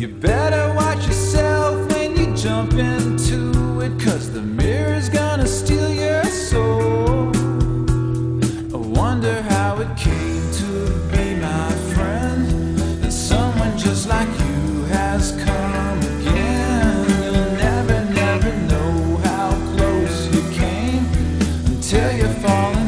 You better watch yourself when you jump into it, cause the mirror's gonna steal your soul. I wonder how it came to be my friend, and someone just like you has come again. You'll never, never know how close you came until you fall.